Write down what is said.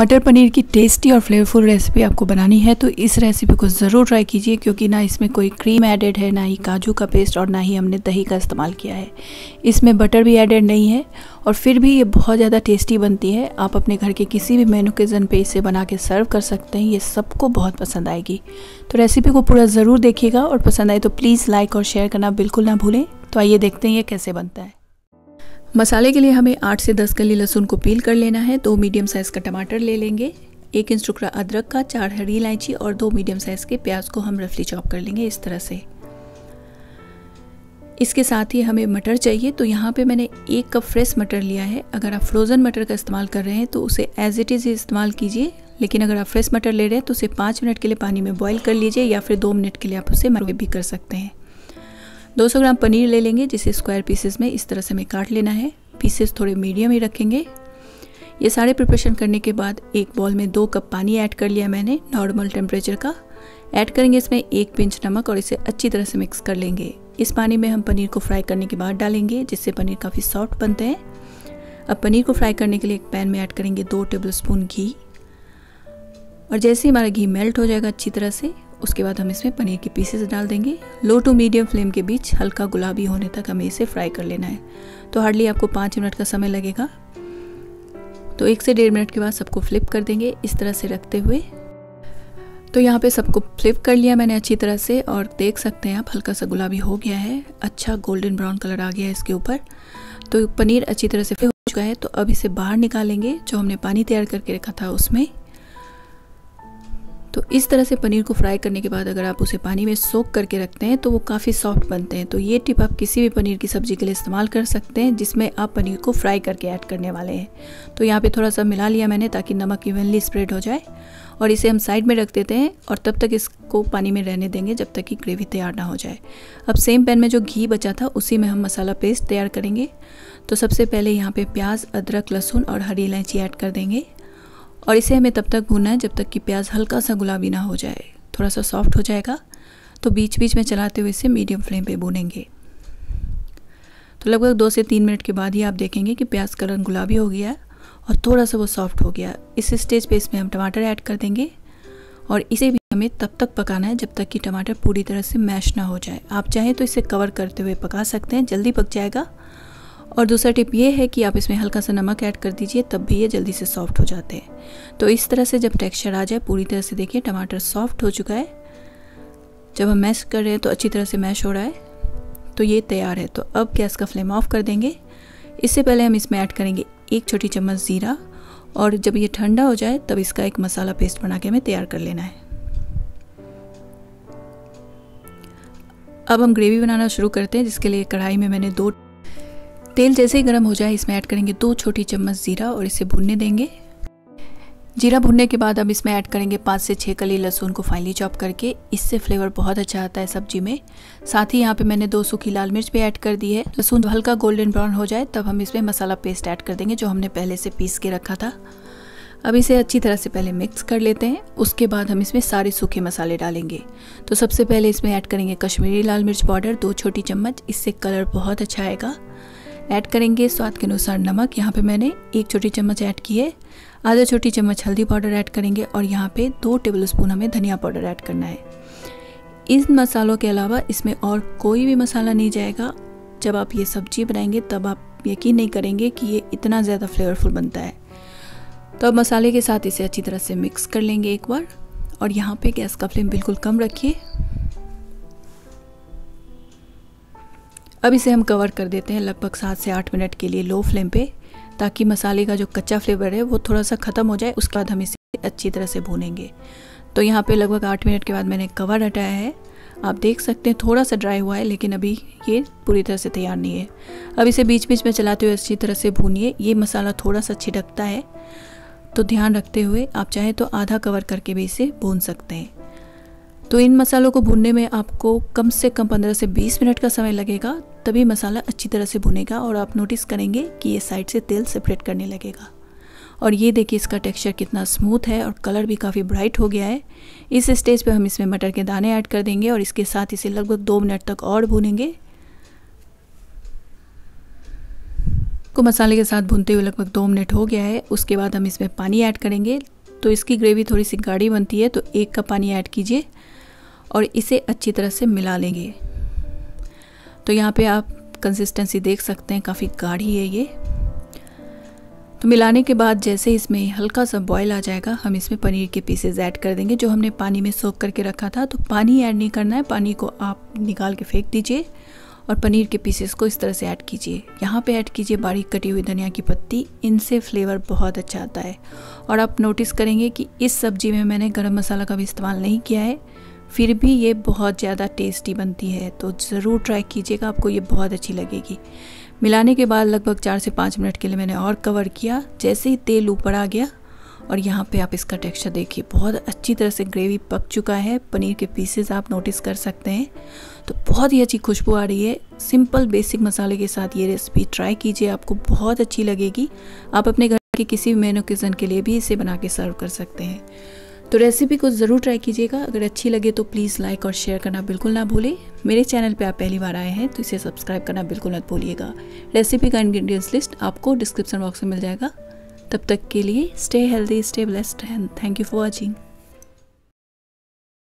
मटर पनीर की टेस्टी और फ्लेवरफुल रेसिपी आपको बनानी है तो इस रेसिपी को ज़रूर ट्राई कीजिए, क्योंकि ना इसमें कोई क्रीम एडेड है, ना ही काजू का पेस्ट और ना ही हमने दही का इस्तेमाल किया है। इसमें बटर भी एडेड नहीं है, और फिर भी ये बहुत ज़्यादा टेस्टी बनती है। आप अपने घर के किसी भी मेनू के जन पे इसे बना के सर्व कर सकते हैं, ये सबको बहुत पसंद आएगी। तो रेसिपी को पूरा ज़रूर देखिएगा, और पसंद आए तो प्लीज़ लाइक और शेयर करना बिल्कुल ना भूलें। तो आइए देखते हैं ये कैसे बनता है। मसाले के लिए हमें आठ से दस कली लहसुन को पील कर लेना है। दो मीडियम साइज़ का टमाटर ले लेंगे। एक इंच टुकड़ा अदरक का, चार हरी इलायची और दो मीडियम साइज़ के प्याज को हम रफली चॉप कर लेंगे इस तरह से। इसके साथ ही हमें मटर चाहिए तो यहाँ पे मैंने एक कप फ्रेश मटर लिया है। अगर आप फ्रोज़न मटर का इस्तेमाल कर रहे हैं तो उसे एज इट इज़ इस्तेमाल कीजिए। लेकिन अगर आप फ्रेश मटर ले रहे हैं तो उसे पाँच मिनट के लिए पानी में बॉईल कर लीजिए या फिर दो मिनट के लिए आप उसे मरवे भी कर सकते हैं। 200 ग्राम पनीर ले लेंगे, जिसे स्क्वायर पीसेस में इस तरह से हमें काट लेना है। पीसेस थोड़े मीडियम ही रखेंगे। ये सारे प्रिपरेशन करने के बाद एक बॉल में दो कप पानी ऐड कर लिया मैंने नॉर्मल टेम्परेचर का। ऐड करेंगे इसमें एक पिंच नमक और इसे अच्छी तरह से मिक्स कर लेंगे। इस पानी में हम पनीर को फ्राई करने के बाद डालेंगे, जिससे पनीर काफ़ी सॉफ्ट बनते हैं। अब पनीर को फ्राई करने के लिए एक पैन में ऐड करेंगे दो टेबल स्पून घी। और जैसे ही हमारा घी मेल्ट हो जाएगा अच्छी तरह से उसके बाद हम इसमें पनीर के पीसेस डाल देंगे। लो टू मीडियम फ्लेम के बीच हल्का गुलाबी होने तक हमें इसे फ्राई कर लेना है। तो हार्डली आपको पाँच मिनट का समय लगेगा। तो एक से डेढ़ मिनट के बाद सबको फ्लिप कर देंगे इस तरह से रखते हुए। तो यहाँ पे सबको फ्लिप कर लिया मैंने अच्छी तरह से और देख सकते हैं आप, हल्का सा गुलाबी हो गया है। अच्छा गोल्डन ब्राउन कलर आ गया है इसके ऊपर। तो पनीर अच्छी तरह से फ्लिप हो चुका है। तो अब इसे बाहर निकालेंगे, जो हमने पानी तैयार करके रखा था उसमें। तो इस तरह से पनीर को फ्राई करने के बाद अगर आप उसे पानी में सोक करके रखते हैं तो वो काफ़ी सॉफ्ट बनते हैं। तो ये टिप आप किसी भी पनीर की सब्ज़ी के लिए इस्तेमाल कर सकते हैं, जिसमें आप पनीर को फ्राई करके ऐड करने वाले हैं। तो यहाँ पे थोड़ा सा मिला लिया मैंने, ताकि नमक इवनली स्प्रेड हो जाए, और इसे हम साइड में रख देते हैं, और तब तक इसको पानी में रहने देंगे, जब तक कि ग्रेवी तैयार ना हो जाए। अब सेम पैन में जो घी बचा था, उसी में हम मसाला पेस्ट तैयार करेंगे। तो सबसे पहले यहाँ पे प्याज, अदरक, लहसुन और हरी इलायची ऐड कर देंगे। और इसे हमें तब तक भूनना है जब तक कि प्याज हल्का सा गुलाबी ना हो जाए। थोड़ा सा सॉफ्ट हो जाएगा। तो बीच बीच में चलाते हुए इसे मीडियम फ्लेम पे भूनेंगे। तो लगभग दो से तीन मिनट के बाद ही आप देखेंगे कि प्याज का रंग गुलाबी हो गया और थोड़ा सा वो सॉफ्ट हो गया इस स्टेज पे इसमें हम टमाटर ऐड कर देंगे और इसे भी हमें तब तक पकाना है जब तक कि टमाटर पूरी तरह से मैश ना हो जाए। आप चाहें तो इसे कवर करते हुए पका सकते हैं। जल्दी पक जाएगा। और दूसरा टिप ये है कि आप इसमें हल्का सा नमक ऐड कर दीजिए, तब भी ये जल्दी से सॉफ्ट हो जाते हैं। तो इस तरह से जब टेक्सचर आ जाए, पूरी तरह से देखिए टमाटर सॉफ्ट हो चुका है। जब हम मैश कर रहे हैं तो अच्छी तरह से मैश हो रहा है। तो ये तैयार है। तो अब गैस का फ्लेम ऑफ़ कर देंगे। इससे पहले हम इसमें ऐड करेंगे एक छोटी चम्मच ज़ीरा और जब ये ठंडा हो जाए, तब इसका एक मसाला पेस्ट बना के हमें तैयार कर लेना है। अब हम ग्रेवी बनाना शुरू करते हैं, जिसके लिए कढ़ाई में मैंने दो तेल जैसे ही गर्म हो जाए, इसमें ऐड करेंगे दो छोटी चम्मच ज़ीरा और इसे भुनने देंगे। जीरा भुनने के बाद अब इसमें ऐड करेंगे पाँच से छः कली लहसुन को फाइनली चॉप करके। इससे फ्लेवर बहुत अच्छा आता है सब्ज़ी में। साथ ही यहाँ पे मैंने दो सूखी लाल मिर्च भी ऐड कर दी है। लहसुन हल्का गोल्डन ब्राउन हो जाए, तब हम इसमें मसाला पेस्ट ऐड कर देंगे, जो हमने पहले से पीस के रखा था। अब इसे अच्छी तरह से पहले मिक्स कर लेते हैं। उसके बाद हम इसमें सारे सूखे मसाले डालेंगे। तो सबसे पहले इसमें ऐड करेंगे कश्मीरी लाल मिर्च पाउडर दो छोटी चम्मच। इससे कलर बहुत अच्छा आएगा। ऐड करेंगे स्वाद के अनुसार नमक। यहाँ पे मैंने एक छोटी चम्मच ऐड की है। आधा छोटी चम्मच हल्दी पाउडर ऐड करेंगे और यहाँ पे दो टेबल स्पून हमें धनिया पाउडर ऐड करना है। इन मसालों के अलावा इसमें और कोई भी मसाला नहीं जाएगा। जब आप ये सब्ज़ी बनाएँगे, तब आप यकीन नहीं करेंगे कि ये इतना ज़्यादा फ्लेवरफुल बनता है। तो अब मसाले के साथ इसे अच्छी तरह से मिक्स कर लेंगे एक बार। और यहाँ पे गैस का फ्लेम बिल्कुल कम रखिए। अब इसे हम कवर कर देते हैं लगभग सात से आठ मिनट के लिए लो फ्लेम पे, ताकि मसाले का जो कच्चा फ्लेवर है, वो थोड़ा सा ख़त्म हो जाए, उसके बाद हम इसे अच्छी तरह से भूनेंगे। तो यहाँ पे लगभग आठ मिनट के बाद मैंने कवर हटाया है। आप देख सकते हैं थोड़ा सा ड्राई हुआ है, लेकिन अभी ये पूरी तरह से तैयार नहीं है। अब इसे बीच बीच में चलाते हुए अच्छी तरह से भूनिए। ये मसाला थोड़ा सा छिड़कता है। तो ध्यान रखते हुए आप चाहें तो आधा कवर करके भी इसे भून सकते हैं। तो इन मसालों को भूनने में आपको कम से कम 15 से 20 मिनट का समय लगेगा, तभी मसाला अच्छी तरह से भुनेगा और आप नोटिस करेंगे कि ये साइड से तेल सेपरेट करने लगेगा। और ये देखिए इसका टेक्सचर कितना स्मूथ है और कलर भी काफ़ी ब्राइट हो गया है। इस स्टेज पे हम इसमें मटर के दाने ऐड कर देंगे और इसके साथ इसे लगभग दो मिनट तक और भूनेंगे। को मसाले के साथ भूनते हुए लगभग दो मिनट हो गया है, उसके बाद हम इसमें पानी ऐड करेंगे। तो इसकी ग्रेवी थोड़ी सी गाढ़ी बनती है तो एक कप पानी ऐड कीजिए। और इसे अच्छी तरह से मिला लेंगे। तो यहाँ पे आप कंसिस्टेंसी देख सकते हैं, काफ़ी गाढ़ी है ये। तो मिलाने के बाद जैसे इसमें हल्का सा बॉयल आ जाएगा, हम इसमें पनीर के पीसेज ऐड कर देंगे, जो हमने पानी में सोख करके रखा था। तो पानी ऐड नहीं करना है, पानी को आप निकाल के फेंक दीजिए और पनीर के पीसेस को इस तरह से ऐड कीजिए। यहाँ पे ऐड कीजिए बारीक कटी हुई धनिया की पत्ती, इनसे फ्लेवर बहुत अच्छा आता है। और आप नोटिस करेंगे कि इस सब्ज़ी में मैंने गरम मसाला का भी इस्तेमाल नहीं किया है। फिर भी ये बहुत ज़्यादा टेस्टी बनती है तो ज़रूर ट्राई कीजिएगा, आपको ये बहुत अच्छी लगेगी। मिलाने के बाद लगभग चार से पाँच मिनट के लिए मैंने और कवर किया, जैसे ही तेल ऊपर आ गया, और यहाँ पे आप इसका टेक्सचर देखिए, बहुत अच्छी तरह से ग्रेवी पक चुका है, पनीर के पीसेस आप नोटिस कर सकते हैं। तो बहुत ही अच्छी खुशबू आ रही है, सिंपल बेसिक मसाले के साथ ये रेसिपी ट्राई कीजिए, आपको बहुत अच्छी लगेगी। आप अपने घर के किसी भी मेन ओकेज़न के लिए भी इसे बना के सर्व कर सकते हैं। तो रेसिपी को ज़रूर ट्राई कीजिएगा। अगर अच्छी लगे तो प्लीज़ लाइक और शेयर करना बिल्कुल ना भूलें। मेरे चैनल पे आप पहली बार आए हैं तो इसे सब्सक्राइब करना बिल्कुल मत भूलिएगा। रेसिपी का इंग्रेडिएंट्स लिस्ट आपको डिस्क्रिप्शन बॉक्स में मिल जाएगा। तब तक के लिए stay healthy stay blessed and thank you for watching